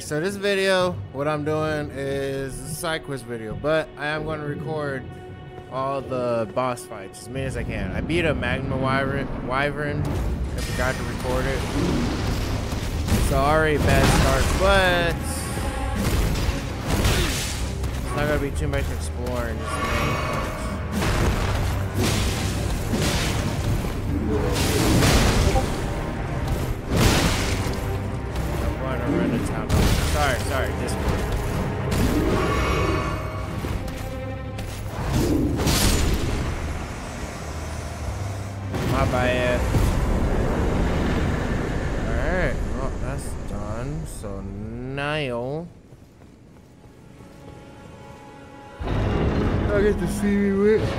So this video, what I'm doing is a side quest video, but I am going to record all the boss fights as many as I can. I beat a Magma Wyvern, wyvern I forgot to record it. So already bad start, but it's not going to be too much exploring. Sorry, sorry, Discord. My bad. Alright, well, that's done. So now... I get to see me with...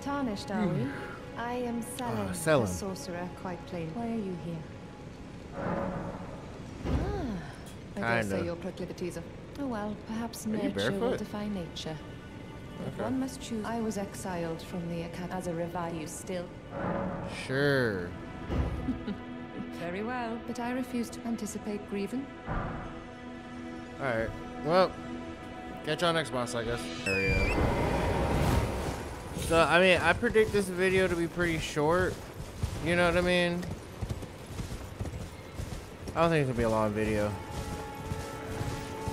Tarnished, are we? I am Sellen, uh, Sellen. sorcerer, quite plain. Why are you here? Ah, I dare say your proclivities are... Oh well, perhaps nature will defy nature. If one must choose, I was exiled from the academy as a revive. still? Sure. Very well, but I refuse to anticipate grieving. Alright, well, catch on next boss, I guess. Area. So, I mean, I predict this video to be pretty short. You know what I mean? I don't think it's gonna be a long video.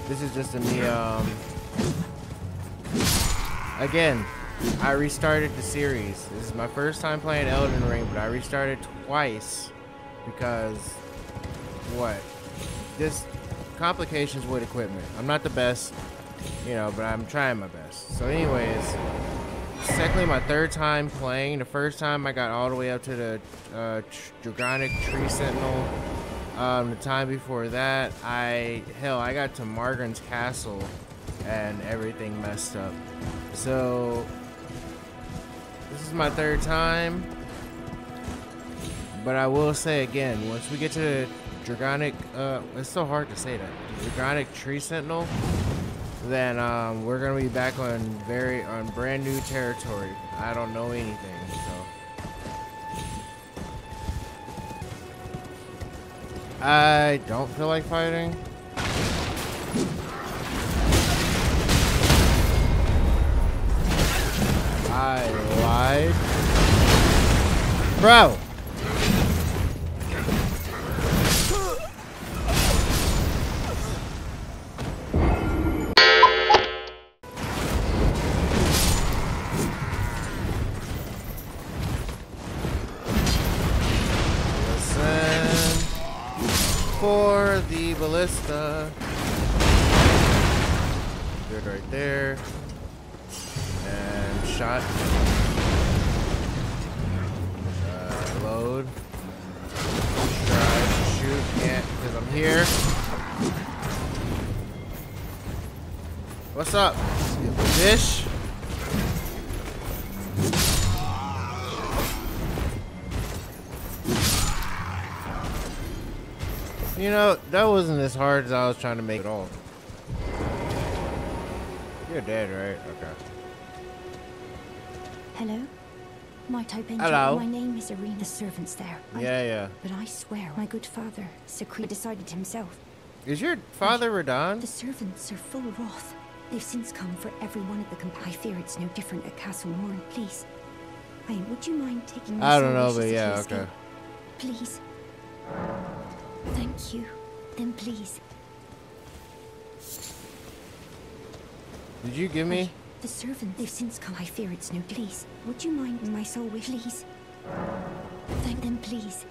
This is just a me, um... Again, I restarted the series. This is my first time playing Elden Ring, but I restarted twice because... What? This... Complications with equipment. I'm not the best, you know, but I'm trying my best. So anyways, secondly, my third time playing. The first time I got all the way up to the uh, Dragonic Tree Sentinel um, the time before that, I hell, I got to Margren's castle, and everything messed up. So this is my third time, but I will say again, once we get to the Dragonic, uh, it's so hard to say that, Dragonic Tree Sentinel, then um, we're gonna be back on very on brand new territory. I don't know anything, I don't feel like fighting. I lied. Bro! For the ballista. Good right there. And shot. Uh, load. Try to shoot. Can't because I'm here. What's up? Fish? You know, that wasn't as hard as I was trying to make it all. You're dead, right? Okay. Hello? Might I bend Hello. My name is. The servants there. Yeah, I, yeah. But I swear, my good father, Siegfried, decided himself. Is your father Radahn? The servants are full of wrath. They've since come for everyone at the camp. I fear it's no different at Castle Morne. Please. I would you mind taking I don't know, but yeah, okay. Please. Thank you. Then please. Did you give me? The servant, they've since come. I fear it's no please. Would you mind my soul wish, please? Thank them, please.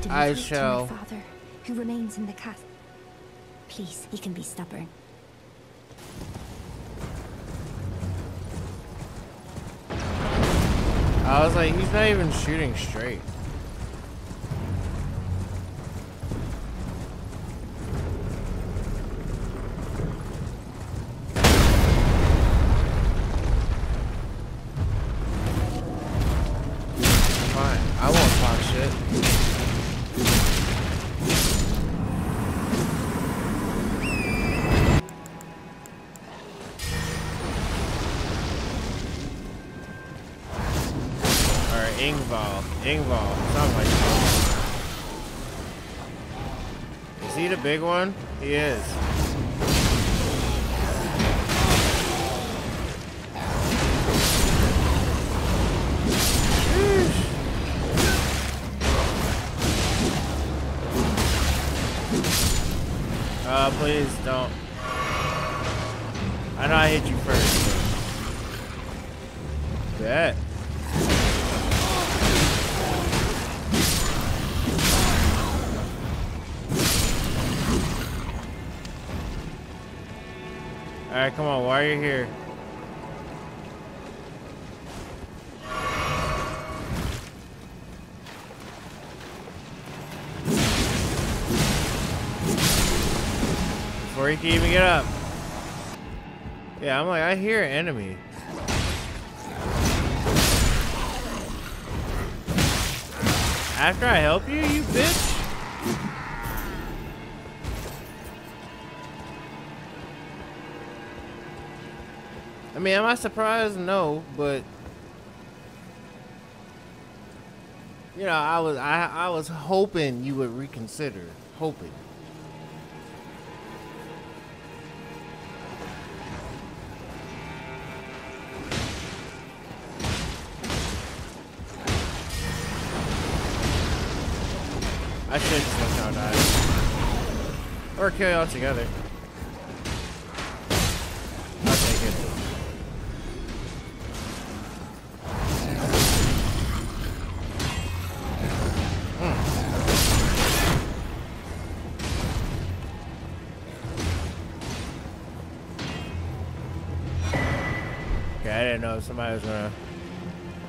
Deliver I shall. my father, who remains in the castle. Please, he can be stubborn. I was like, he's not even shooting straight. Ingval. Ingval. Something like. Is he the big one? He is. Uh, please don't. I know I hit you first. Bet. Alright, come on, why are you here? Before you can even get up. Yeah, I'm like, I hear an enemy. After I help you, you bitch? Mean, am I surprised? No, but you know, I was I I was hoping you would reconsider, hoping. I should just let y'all die. Or kill y'all together. I didn't know somebody was gonna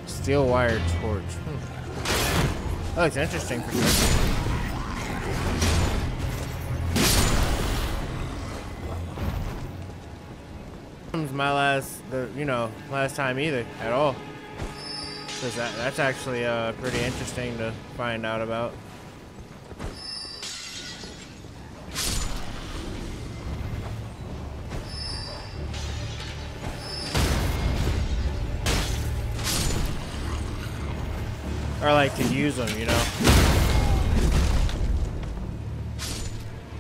steel wire torch. Hmm. Oh, it's interesting for sure. my last, the you know, last time either at all. Cause that that's actually uh, pretty interesting to find out about. Or like to use them, you know.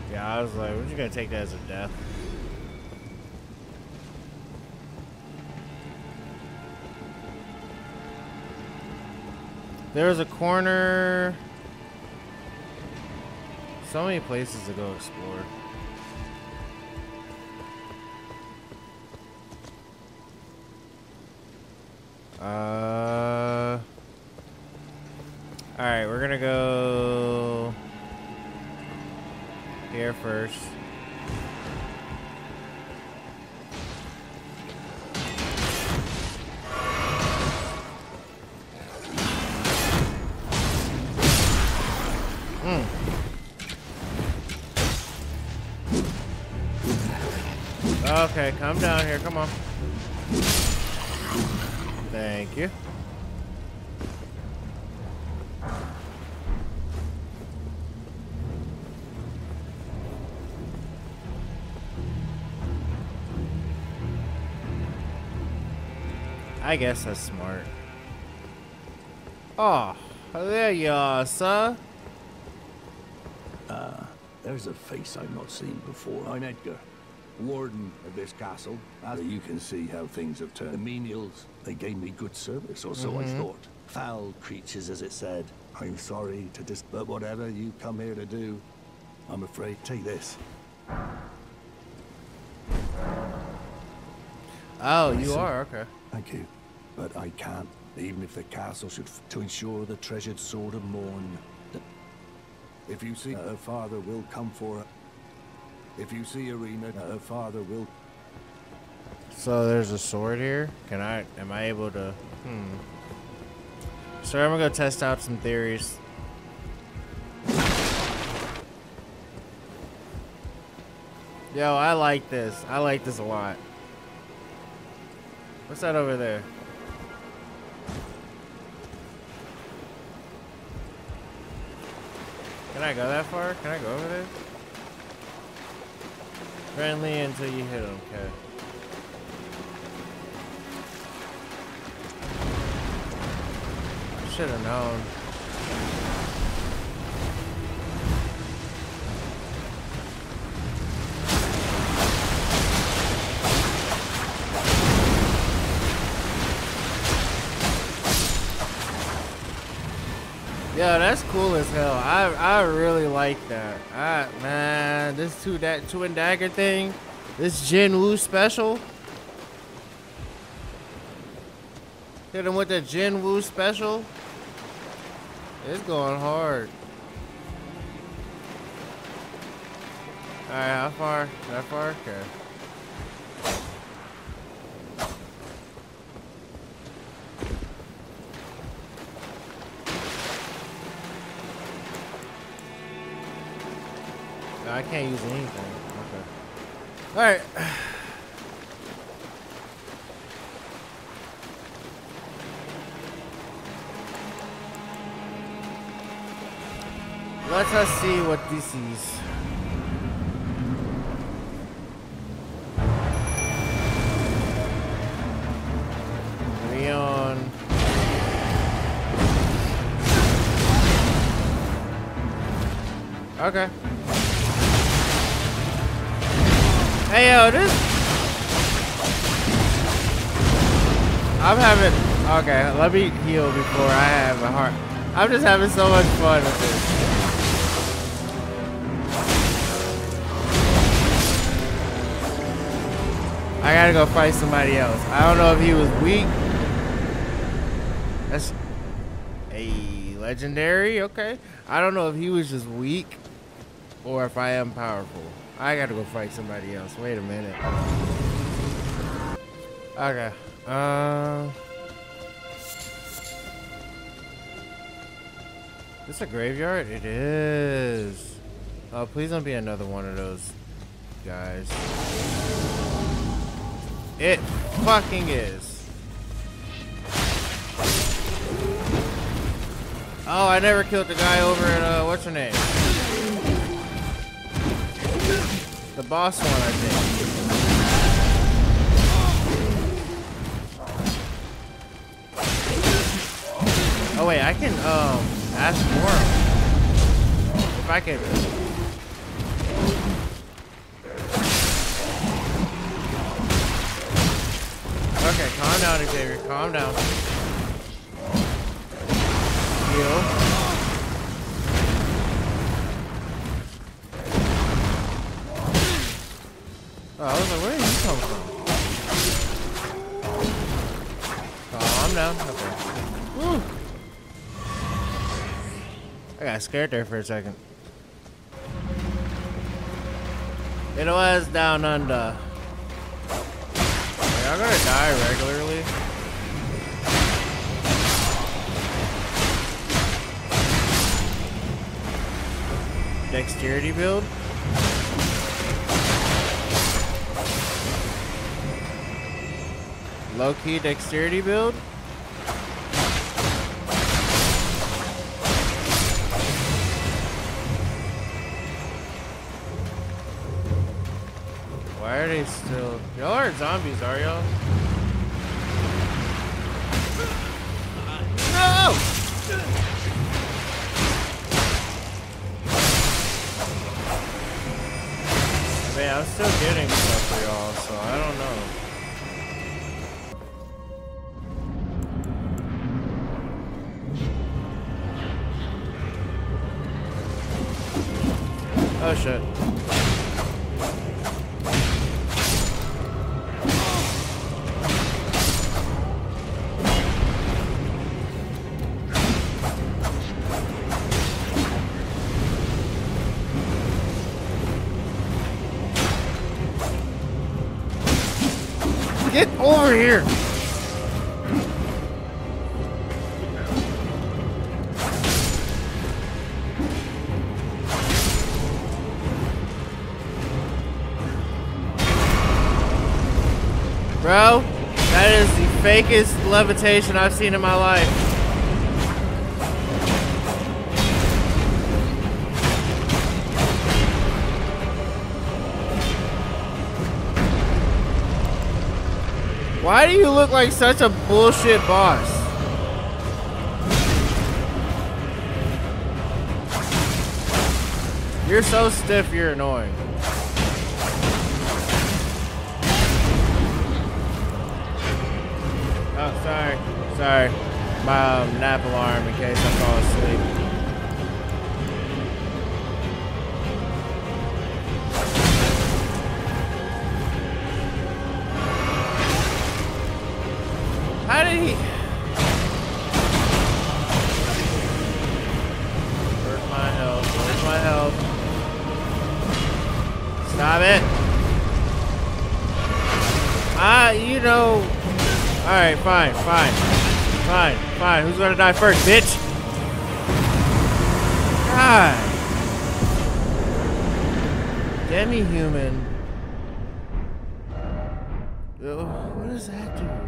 Yeah, I was like, we're just gonna take that as a death. There's a corner. So many places to go explore. Uh. We're gonna go here first. Hmm. Okay, come down here. Come on. Thank you. I guess that's smart. Oh, there you are, sir. Ah, uh, there's a face I've not seen before. I'm Edgar warden of this castle. As you can see how things have turned. The menials, they gave me good service, or so mm -hmm. I mm-hmm. thought. Foul creatures, as it said. I'm sorry to dis- but whatever you come here to do, I'm afraid, take this. Oh, you Listen, are? Okay. Thank you. But I can't, even if the castle should, to ensure the treasured sword of Morne. If you see her father will come for her, if you see Irina, her father will. So there's a sword here. Can I? Am I able to? Hmm. So I'm gonna go test out some theories. Yo, I like this. I like this a lot. What's that over there? Can I go that far? Can I go over there? Friendly until you hit them, okay. should have known. Yo, that's cool as hell. I I really like that. I man, this two that twin dagger thing, this Jin Woo special. Hit him with the Jin Woo special. It's going hard. Alright, how far? That far? Okay. I can't use anything. Okay. Alright. Let us see what this is. I'm having... Okay, let me heal before I have a heart. I'm just having so much fun with this. I gotta go fight somebody else. I don't know if he was weak. That's a legendary, okay. I don't know if he was just weak or if I am powerful. I gotta go fight somebody else. Wait a minute. Okay. Uh. This a graveyard? It is. Oh, please don't be another one of those guys. It fucking is. Oh, I never killed the guy over at, uh, what's her name? The boss one, I think. Oh wait, I can um ask more. If I can. Okay, calm down, Xavier. Calm down. Heal. Oh, I was like, where did you come from? Calm down. Okay. Woo. I got scared there for a second. It was down under. Y'all gonna die regularly? Dexterity build? Low-key dexterity build. Why are they still... Y'all are zombies, are y'all? No! Man, I'm still getting stuff for y'all, so I don't know. Bro, that is the fakest levitation I've seen in my life. Why do you look like such a bullshit boss? You're so stiff, you're annoying. Sorry. Sorry. My um, nap alarm in case I fall asleep. How did he... Alright, fine, fine. Fine, fine. Who's gonna die first, bitch? God. Demi-human. What does that do?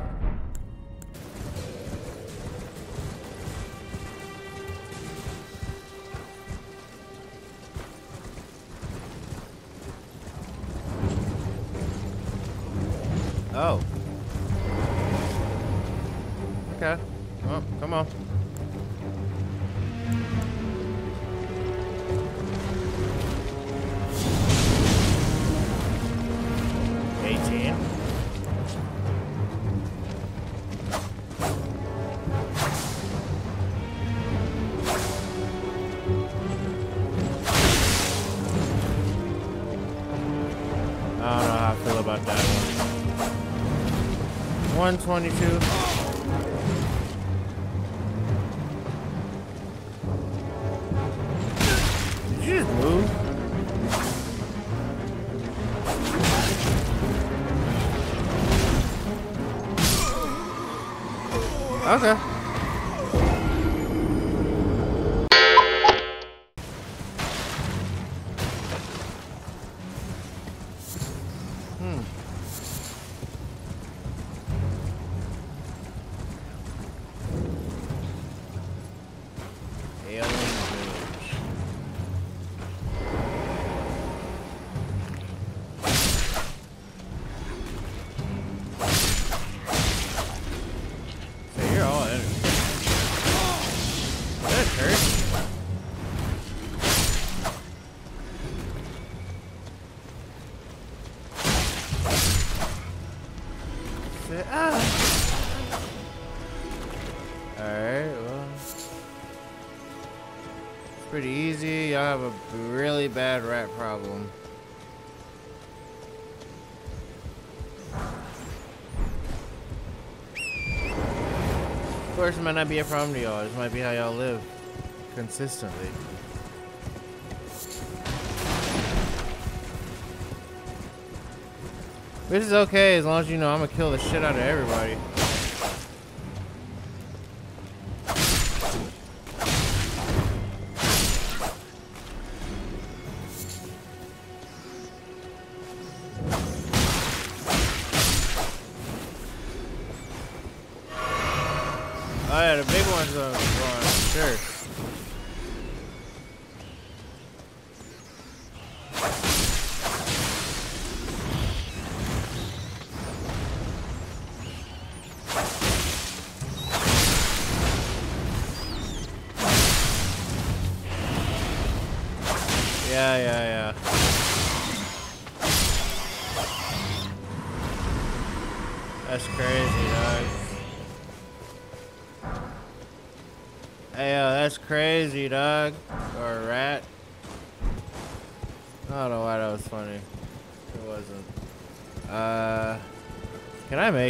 122. Y'all have a really bad rat problem. Of course, it might not be a problem to y'all. This might be how y'all live consistently. Which is okay as long as you know I'm gonna kill the shit out of everybody. Yeah,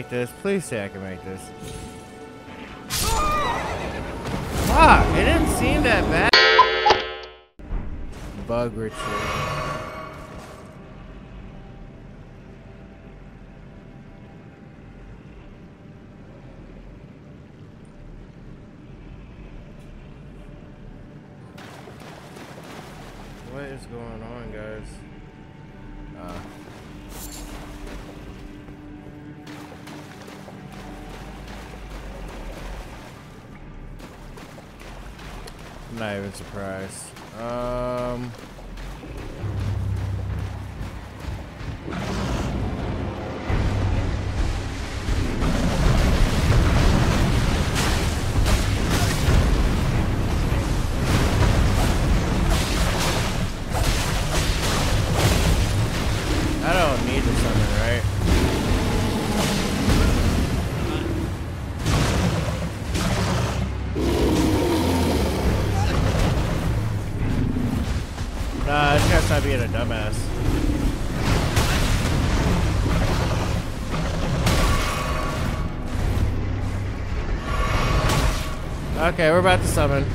make this? Please say I can make this. Fuck, it didn't seem that bad bug ritual. I'm gotta stop being a dumbass. Okay, we're about to summon.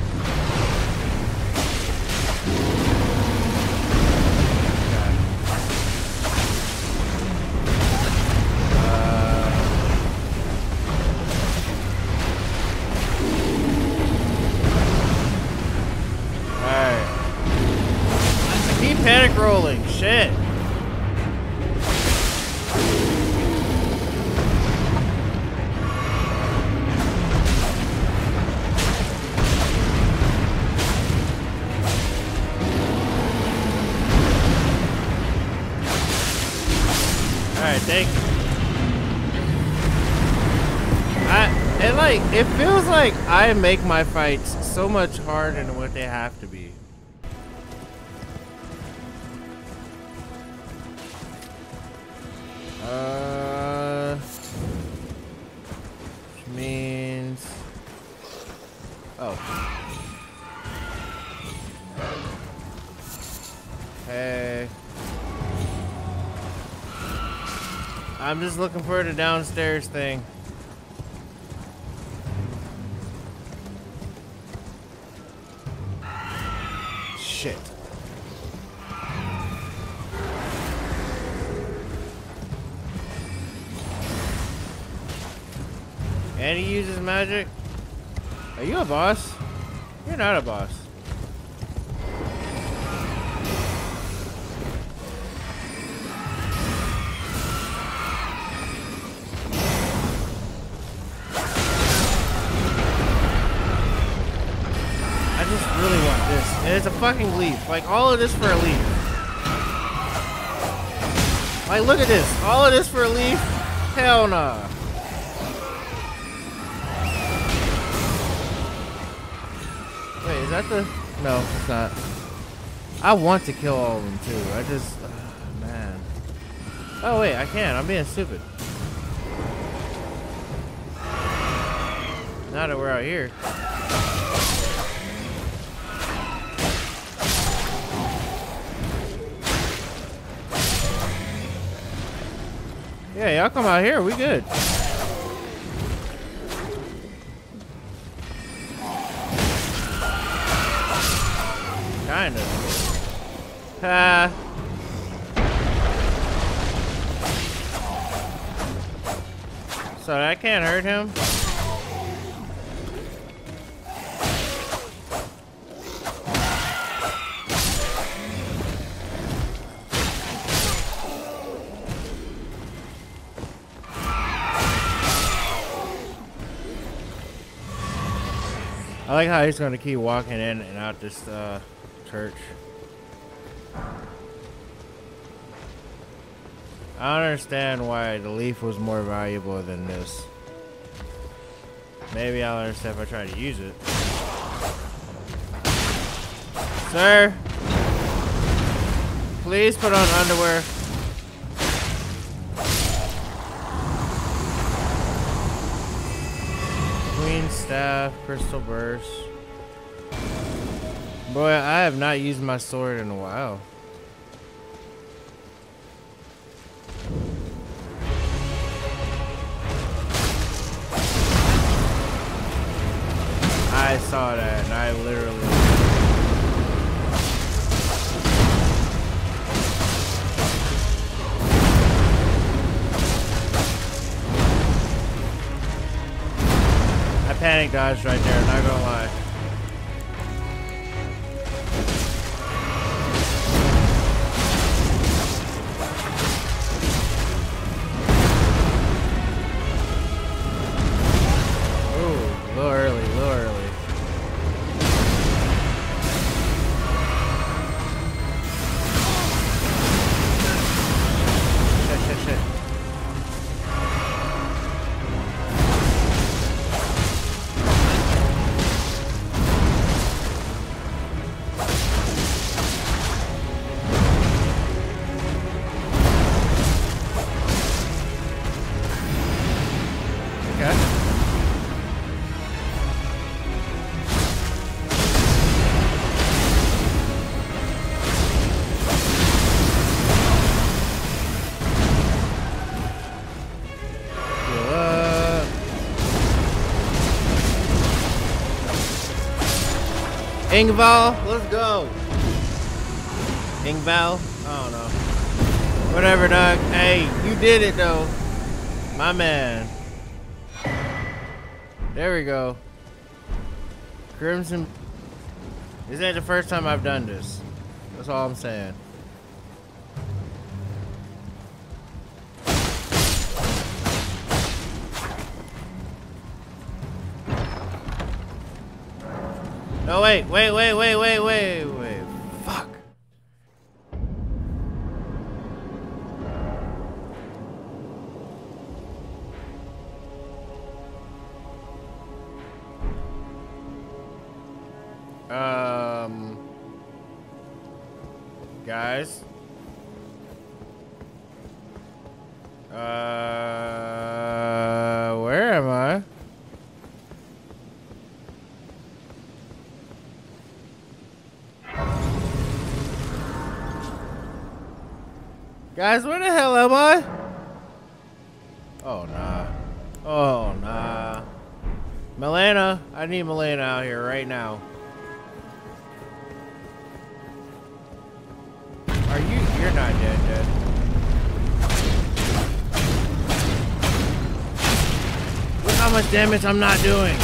It feels like I make my fights so much harder than what they have to be. Uh, which means, oh, hey, I'm just looking for the downstairs thing. And he uses magic? Are you a boss? You're not a boss. It's a fucking leaf. Like, all of this for a leaf. Like, look at this. All of this for a leaf? Hell nah. Wait, is that the... No, it's not. I want to kill all of them, too. I just... Uh, man. Oh, wait, I can. I'm being stupid. Now that we're out here. Yeah, y'all come out here. We good. Kind of. Ah. So that can't hurt him? Like how he's gonna keep walking in and out this uh church. I don't understand why the leaf was more valuable than this. Maybe I'll understand if I try to use it. Sir! Please put on underwear. Staff, crystal burst. Boy, I have not used my sword in a while. I saw that and I literally panic dodged right there, not gonna lie. Ingval, let's go. Ingval, I don't know. Whatever, Doug. Hey, you did it though. My man. There we go. Crimson. Is that the first time I've done this? That's all I'm saying. No, wait, wait, wait, wait, wait, wait, Guys, where the hell am I? Oh, nah. Oh, nah. Melina, I need Melina out here right now. Are you? You're not dead, dead. Look how much damage I'm not doing.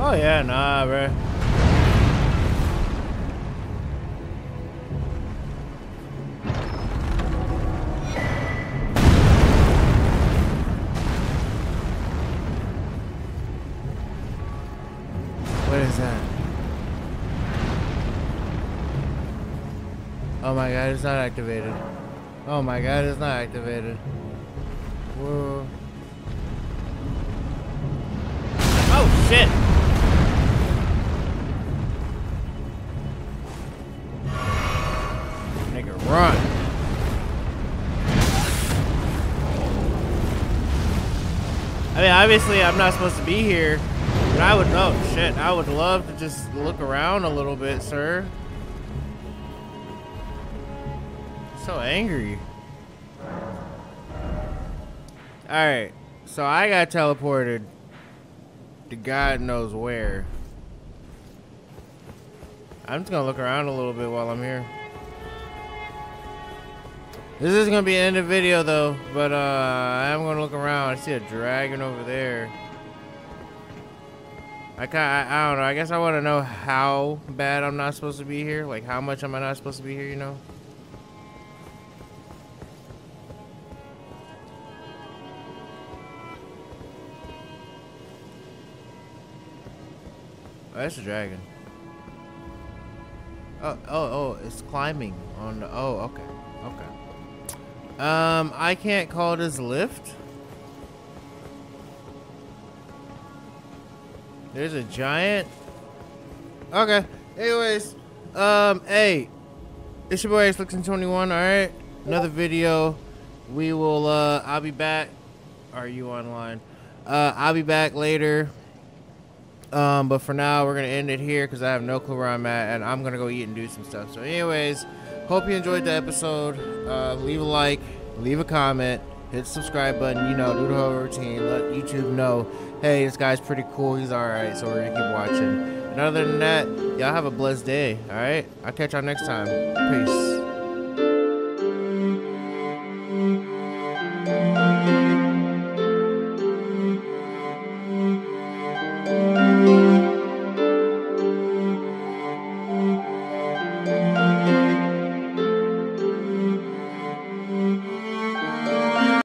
Oh yeah, nah, bruh. It's not activated. Oh my god, it's not activated. Whoa. Oh shit! Nigga, run! I mean, obviously I'm not supposed to be here, but I would, oh shit, I would love to just look around a little bit, sir. So angry. Alright, so I got teleported to God knows where. I'm just gonna look around a little bit while I'm here. This is gonna be the end of video though, but uh, I am gonna look around. I see a dragon over there. I kind I, I don't know. I guess I want to know how bad I'm not supposed to be here. Like how much am I not supposed to be here? You know. Oh, that's a dragon. Oh, oh, oh, it's climbing on the, oh, okay, okay. Um, I can't call this lift. There's a giant. Okay. Anyways, um, hey, it's your boy LIXENT21. All right, another video. We will. Uh, I'll be back. Are you online? Uh, I'll be back later. Um, but for now, we're going to end it here because I have no clue where I'm at, and I'm going to go eat and do some stuff. So anyways, hope you enjoyed the episode. Uh, leave a like, leave a comment, hit the subscribe button, you know, do the whole routine. Let YouTube know, hey, this guy's pretty cool. He's all right, so we're going to keep watching. And other than that, y'all have a blessed day, all right? I'll catch y'all next time. Peace.